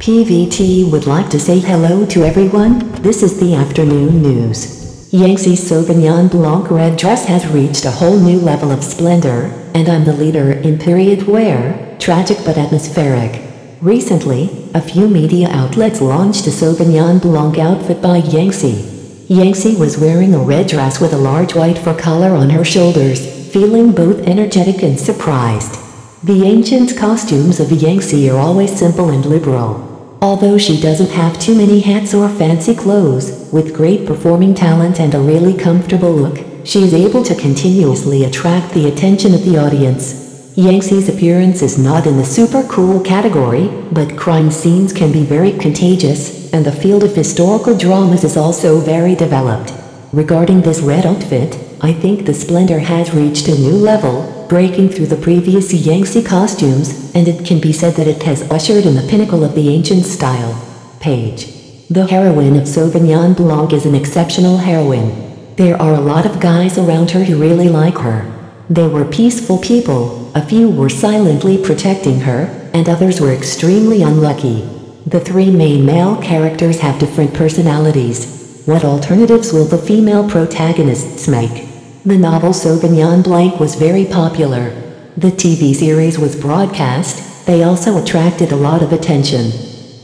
PVT would like to say hello to everyone. This is the afternoon news. Yangtze Sauvignon Blanc red dress has reached a whole new level of splendor, and I'm the leader in period wear, tragic but atmospheric. Recently, a few media outlets launched a Sauvignon Blanc outfit by Yangtze. Yangtze was wearing a red dress with a large white fur collar on her shoulders, feeling both energetic and surprised. The ancient costumes of Yangtze are always simple and liberal. Although she doesn't have too many hats or fancy clothes, with great performing talent and a really comfortable look, she is able to continuously attract the attention of the audience. Yangtze's appearance is not in the super cool category, but crime scenes can be very contagious, and the field of historical dramas is also very developed. Regarding this red outfit, I think the splendor has reached a new level, breaking through the previous Yangtze costumes, and it can be said that it has ushered in the pinnacle of the ancient style. Page. The heroine of Sauvignon Blanc is an exceptional heroine. There are a lot of guys around her who really like her. They were peaceful people, a few were silently protecting her, and others were extremely unlucky. The three main male characters have different personalities. What alternatives will the female protagonists make? The novel Sauvignon Blanc was very popular. The TV series was broadcast, they also attracted a lot of attention.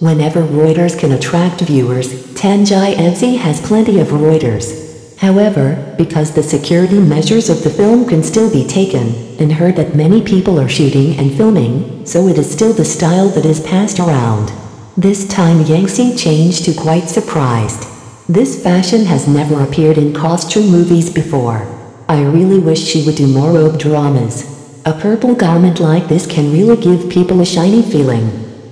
Whenever Reuters can attract viewers, Tanjai MC has plenty of Reuters. However, because the security measures of the film can still be taken, and heard that many people are shooting and filming, so it is still the style that is passed around. This time Yangtze changed to quite surprised. This fashion has never appeared in costume movies before. I really wish she would do more robe dramas. A purple garment like this can really give people a shiny feeling.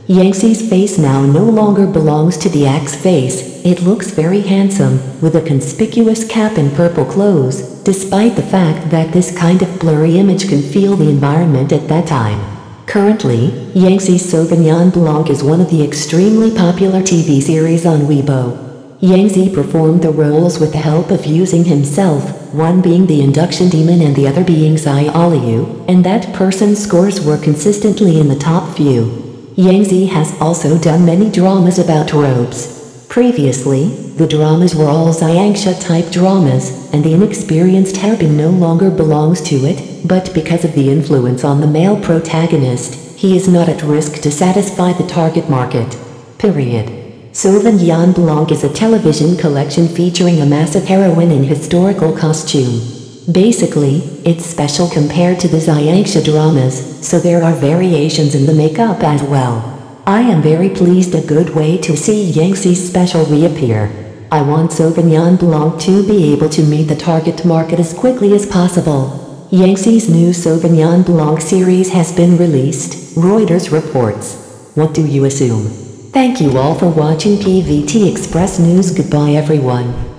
Yangtze's face now no longer belongs to the axe face, it looks very handsome, with a conspicuous cap and purple clothes, despite the fact that this kind of blurry image can feel the environment at that time. Currently, Yangtze Sauvignon Blanc is one of the extremely popular TV series on Weibo. Yangtze performed the roles with the help of using himself, one being the induction demon and the other being Zai Aliu, and that person's scores were consistently in the top few. Yangtze has also done many dramas about robes. Previously, the dramas were all Xianxia type dramas, and the inexperienced heroine no longer belongs to it, but because of the influence on the male protagonist, he is not at risk to satisfy the target market. Period. Sauvignon Blanc is a television collection featuring a massive heroine in historical costume. Basically, it's special compared to the Xianxia dramas, so there are variations in the makeup as well. I am very pleased a good way to see Yangtze's special reappear. I want Sauvignon Blanc to be able to meet the target market as quickly as possible. Yangtze's new Sauvignon Blanc series has been released, Reuters reports. What do you assume? Thank you all for watching PVT Express News. Goodbye everyone.